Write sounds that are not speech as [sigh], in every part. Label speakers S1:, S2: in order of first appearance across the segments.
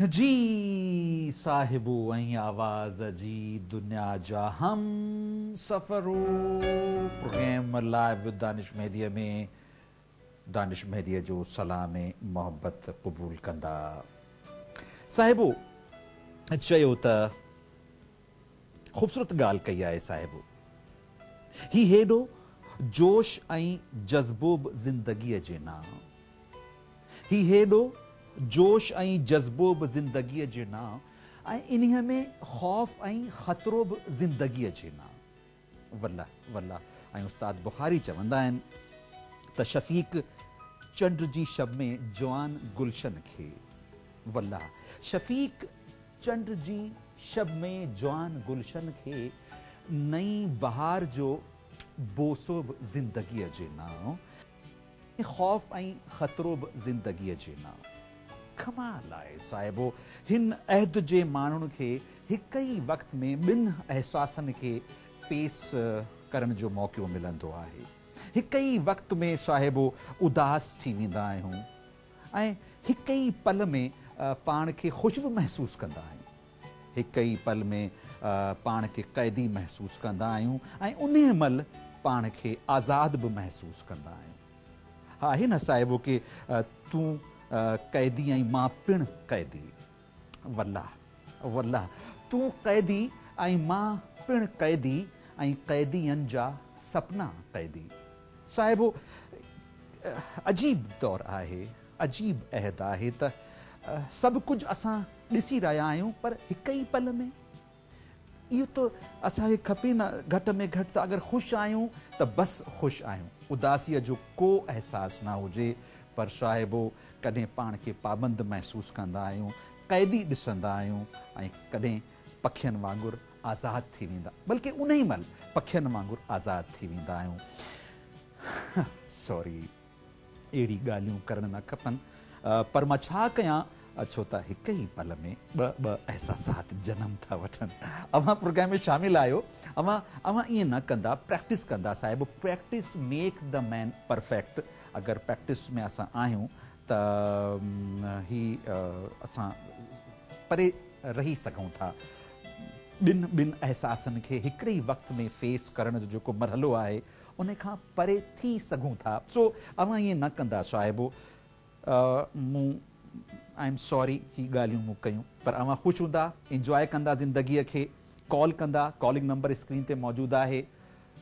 S1: جی صاحبو، N آواز جی دنیا جا ہم سفرو۔ پروگرام لائیو دانش مہدیہ میں، دانش مہدیہ جو سلام محبت قبول کندا۔ صاحبو اچھا چیو تا خوبصورت گال کئی آئے صاحبو۔ ہی ہیڈو، جوش این جذبوب زندگی جینا ہی ہیڈو جوش جذبو بھی زندگی کے نام انہیں میں خوف عی خطرو زندگی کے نام ولہ و اللہ استاد بخاری چوندا ت شفیق چنڈ کی جی شبمے جون گلشن کے۔ ولہ شفیق چنڈ کی جی شبمے جوان گلشن کے نئی بہار جو بوسوب زندگی نام خوف خطرو زندگی کے نام ڪمال آهي ساهبو. هن عهد جي ماڻهن کي هڪ ئي وقت ۾ ٻن اهساسن کي فيس ڪرڻ جو موقعو ملندو آهي. هڪ ئي وقت ۾ ساهبو اداس ٿي ويندا آهيون ۽ هڪ ئي پل ۾ پاڻ کي خوش به محسوس ڪندا آهيون. هڪ ئي پل ۾ پاڻ کي قيدي محسوس ڪندا آهيون ۽ ان مهل پاڻ کي آزاد به محسوس ڪندا آهيون. آهي نه ساهبو ڪه تون ڪيدي ۽ مان پڻ ڪيدي. ولا ولا تون ڪيدي ۽ مان پڻ ڪيدي ۽ ڪيديئن جا سپنا ڪيدي. ساهبو عجيب دور آهي عجيب عهد آهي ته سڀ ڪجهه اسان ڏسي رهيا آهيون پر هڪ ئي پل ۾. اهو ته اسان کي کپي نه گهٽ ۾ گهٽ ته اگر خوش آهيون ته بس خوش آهيون. اداسيءَ جو ڪو احساس نه هجي پر ساهبو ڪڏهن پاڻ کي پابند محسوس ڪندا آهيون قيدي ڏسندا آهيون ۽ ڪڏهن پکين وانگر آزاد ٿي ويندا. بلڪه ان ئي مهل پکين وانگر آزاد ٿي ويندا آهيون. [laughs] سوري اهڙي ڳالهيون ڪرڻ نه کپن. پر مان ڇا ڪيان ڇو ته هڪ ئي پل ۾ ٻه ٻه اهساسات جنم ٿا وٺن. اوهان پروگرام ۾ شامل آهيو. اوهان اوهان ائين نه ڪندا پريڪٽس ڪندا. صاحب پريڪٽس ميڪس دي مين پرفيڪٽ اگر پیکٹس میں تا او ری سکوں بن بن احساس کے ایکڑ ہی وقت میں فیس کرنے مرحلوں ہے ان کا پرے تھی سا سو او ندا صاحب آئی ایم سواری یہ گال خوش ہوں انجوائے کرا زندگی کے کال کرال نمبر اسکرین موجود ہے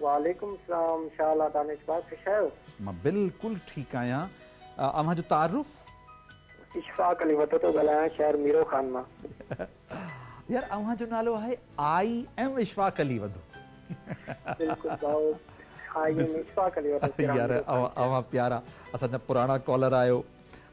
S2: وعلیکم السلام شاہلہ دانش باز کے شاہر
S1: میں بالکل ٹھیک آیا۔ آپ ہاں جو تعرف
S2: اشفاق علی وطہ تو گلایا شاہر میرو خان ماں۔
S1: [laughs] یار آپ ہاں جو نالو آئے آئی ایم اشفاق علی وطہ بالکل
S2: بہت آئی ایم اشفاق علی وطہ آپ ہاں
S1: پیارا۔ آسان جب پرانا کالر آئے ہو۔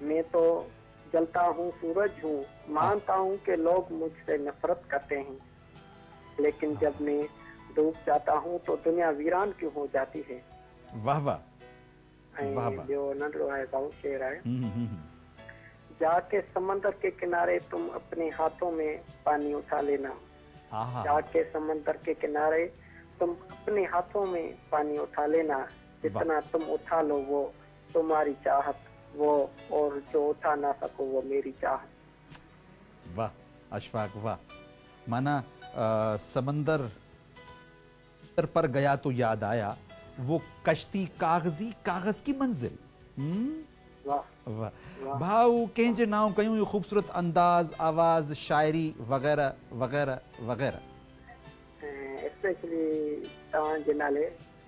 S2: میں تو جلتا ہوں سورج ہوں مانتا ہوں کہ لوگ مجھ سے نفرت کرتے ہیں۔ لیکن جب میں دوب جاتا ہوں تو دنیا ویران کیوں ہو جاتی ہے؟
S1: واہ واہ۔
S2: جو ننڈو ہے۔ ہے جا کے سمندر کے کنارے تم اپنے ہاتھوں میں پانی اٹھا لینا۔
S1: جا
S2: کے سمندر کے کنارے تم اپنے ہاتھوں میں پانی اٹھا لینا۔ جتنا تم اٹھا لو وہ تمہاری چاہت وہ اور جو تھا نہ سکو وہ میری چاہت
S1: واہ اشفاق واہ۔ مانا آ, سمندر پر گیا تو یاد آیا وہ کشتی کاغذی کاغذ کی منزل۔ hmm? کہیں جے ناؤں کہیں یہ خوبصورت انداز آواز شاعری وغیرہ وغیرہ وغیرہ۔
S2: اسپیشلی تاں جنالے نالے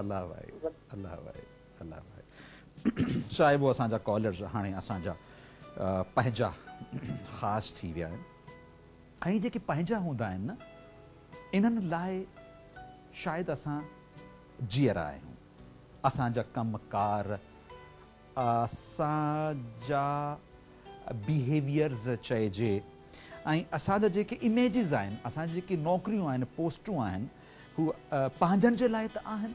S1: الله ڀائي الله ڀائي الله ڀائي چاهي وو اسان جا ڪالرس هاڻي اسان جا پنهنجا خاص ٿي ويا آهن ۽ جيڪي پنهنجا هوندا آهن نه انهن لاءِ شايد اسان جيئرا آهيون اسان جا ڪم ڪار اسان جا بهيويرس چئجي ۽ اسان جا جيڪي اميجس آهن اسان جي جيڪي نوڪريون آهن پوسٽون آهن هو پنهنجن جي لاءِ ته آهن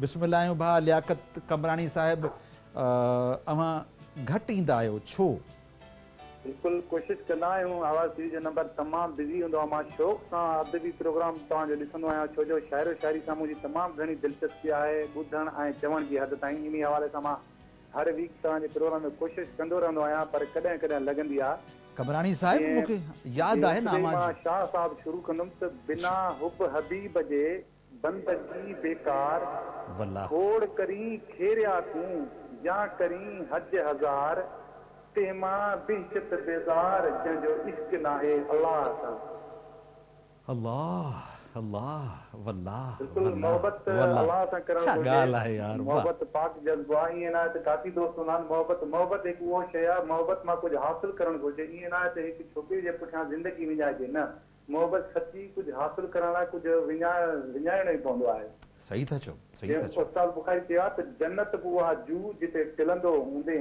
S1: بسملاهه آهيون ڀاءُ لياڪت ڪمراڻي صاحب اوهان گهٽ ايندا آهيو ڇو؟
S3: بلڪل ڪوشش ڪندا آهيون آواز ٽي جو نمبر تمام بزي هوندو آهي مان شوق سان ادبي پروگرام توهان جو ڏسندو آهيان ڇو جو شائرو شاعري سان منهنجي تمام گهڻي دلچسپي آهي ٻڌڻ ۽ چوڻ جي حد تائين ان حوالي سان مان هر ويڪ توهان جي پروگرام ۾ ڪوشش ڪندو رهندو آهيان پر ڪڏهن ڪڏهن لڳندي آهي.
S1: ڪمراڻي صاحب مون کي ياد آهي نه مان
S3: شاهه صاحب شروع ڪندم ته بنا هب حبيب جي بندگي بيڪار
S1: ولاهه
S3: کوڙ ڪري کيريا تون يا ڪري هج هزار تنهن مان بهچت بيزار جنهن جو عشق ناهي الله سان
S1: الله الله ولاهه بلڪل ولاهه، محبت ولاهه. الله
S3: سان ڪرڻ ڇا گهرجي. ڳالهه
S1: آهي يار واهه. محبت
S3: پاڪ جذبو آهي ائين نه آهي ته ڪافي دوست هوندا آهن محبت محبت هڪ اهو شيءِ آهي محبت مان ڪجهه حاصل ڪرڻ گهرجي ائين نه آهي ته هڪ ڇوڪري جي پٺيان زندگي وڃائجي نه محبت سچي ڪجهه حاصل ڪرڻ لاءِ ڪجهه وڃائي وڃائڻو ئي پوندو آهي.
S1: صحيح ٿا چئو صحيح ٿا چئو.
S3: استاد بکاري چيو آهي ته جنت به اها جو جتي ٽلندو هوندي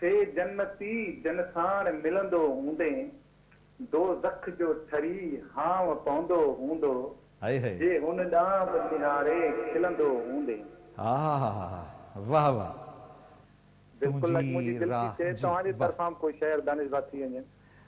S3: سي جنتي جن ساڻ ملندو هوندي دو زک جو ٺري هاو پوندو هوندو
S1: جي
S3: هن ڏانهن به نهاري کلندو هوندي.
S1: ها ها ها ها واهه واهه.
S3: بلڪل منهنجي دل ٿي چئي توهان جي واهه. طرفان ڪوئي شهر دانشباد ٿي وڃي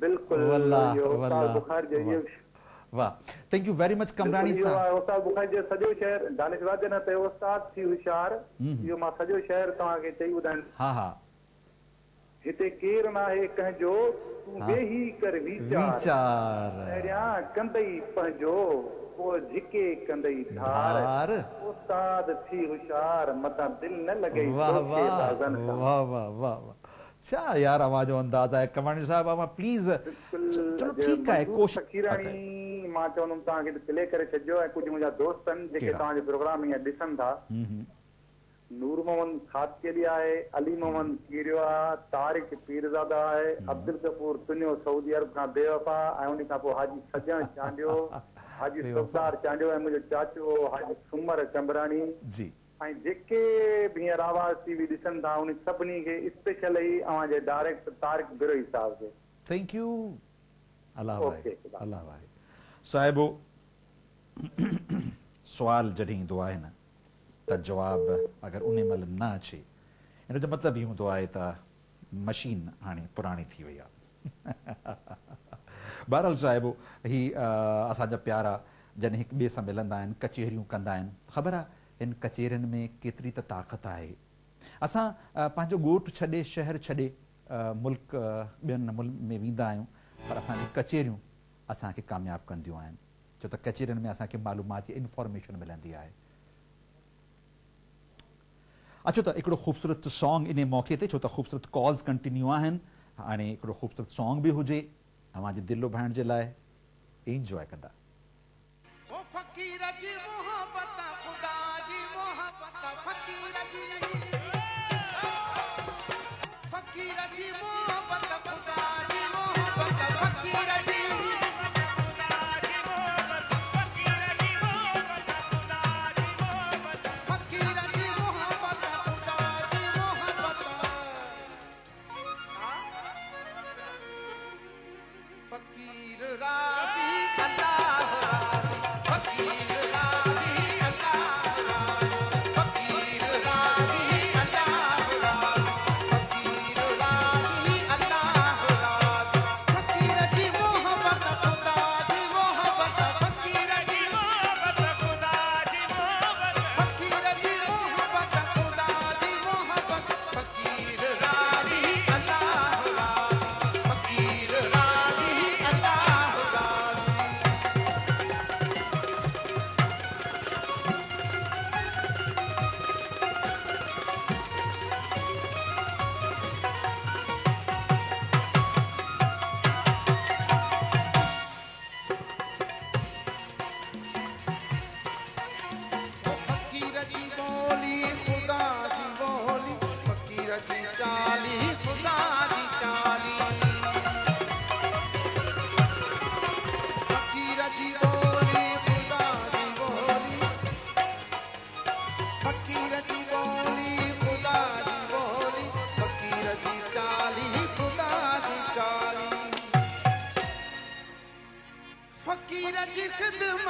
S3: بالکل بخار جیش
S1: واہ thank you very much Kamrani صاحب۔
S3: استاد بخاری جو سجو شہر دانش واد نہ تے استاد سی ہوشار یو ما سجو شہر تا کے چئی ودان۔
S1: ہاں ہاں۔
S3: ہتے کیر نہ ہے کہ جو ہاں۔ بے ہی کر ویچار
S1: ویچار اریا ہاں،
S3: کندئی پجو او جھکے کندئی دھار۔ استاد سی ہوشار مت دل نہ لگے واہ
S1: واہ۔ ڇا يار اوان جو انداز آهي ڪمانڊي صاحب اوان پليز
S3: چلو ٺيڪ آهي ڪوشش فڪيراڻي مان چوندم توهان کي پلي ڪري ڇڏجو ۽ ڪجهه منهنجا دوست آهن جيڪي؟ توهان جو پروگرام هيئن ڏسن ٿا. نور محمد کاتڪيلي آهي علي محمد ڪيريو آهي تارڪ پيرزادا آهي عبدل ڪپور تنيو سعودي ارب کان بيوفا ۽ ان کان پوءِ هاجي سجڻ چانڊيو [laughs] هاجي. سبدار چانڊيو ۽ منهنجو چاچو هاجي سمر چمبراڻي.
S1: جي
S3: ۽ جيڪي به هينئر آواز ٽي وي ڏسن ٿا ان سڀني کي اسپيشلي اوهان جي ڊائريڪٽ تارڪ بروئي صاحب کي
S1: ٿينڪ يو الله اوڪي، واهي
S3: کدا.
S1: الله واهي ساهبو سوال جڏهن ايندو آهي نه ته جواب اگر ان مهل نه اچي هن جو مطلب ئي هوندو آهي ته مشين هاڻي پراڻي ٿي وئي آهي. بهرحال ساهبو هي ا، اسان جا پيارا جڏهن هڪ ٻئي سان ملندا آهن ڪچهريون ڪندا آهن خبر آهي هن ڪچهرين ۾ ڪيتري ته طاقت آهي. اسان پنهنجو ڳوٺ ڇڏي شهر ڇڏي ملڪ ٻين ملڪ ۾ ويندا آهيون پر اسان جي ڪچهريون اسان کي ڪامياب ڪنديون آهن ڇو ته ڪچهرين ۾ اسان کي معلومات انفارميشن ملندي آهي. اچو ته هڪڙو خوبصورت سانگ ان موقعي تي ڇو ته خوبصورت ڪالس ڪنٽينيو آهن. هاڻي هڪڙو خوبصورت سانگ به هجي توهان جي دلو ڀائڻ جي لاءِ انجواءِ ڪندا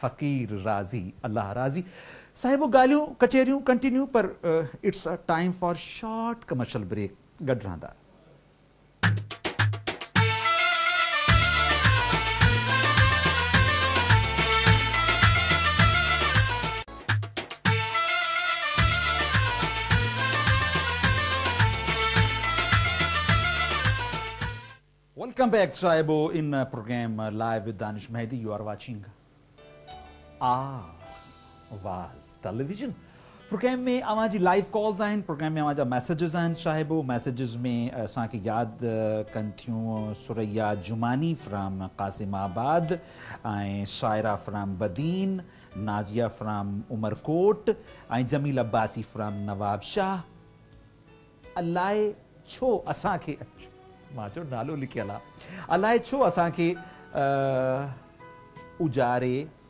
S1: فقیر راضی، اللہ راضی۔ صاحب و گالیوں، کچہریوں continue per it's a time for short commercial break good راندہ ویلکم بیک صاحب ان programme live with Danish Mehdi you are watching میں کالس پروگرام میں جی میسجز صاحب۔ میسجز میں ابھی یاد کن تھوریا جمانی from Qasimabad شاعرہ from Badin, Nazia from Umerkot Jamil Abbasi from Nawabshah. ال چھو اصا نالو لکھائے چھو اچھا اجارے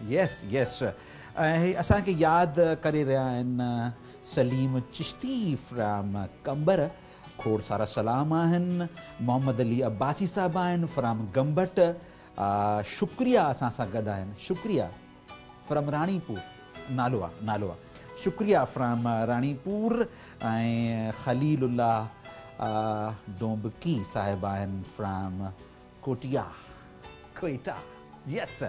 S1: یس یس سر اصا کے یاد کرے رہا سلیم چشتی فرام کمبر کھوڑ سارا سلام محمد علی عباسی صاحب آرام گمبٹ شکریہ اصاسا گدھا شکریہ فرام رانی پور نالو نالو شکریہ فرام رانی پوریل ڈومبکی صاحب آام کوٹیا کوئٹہ یس سر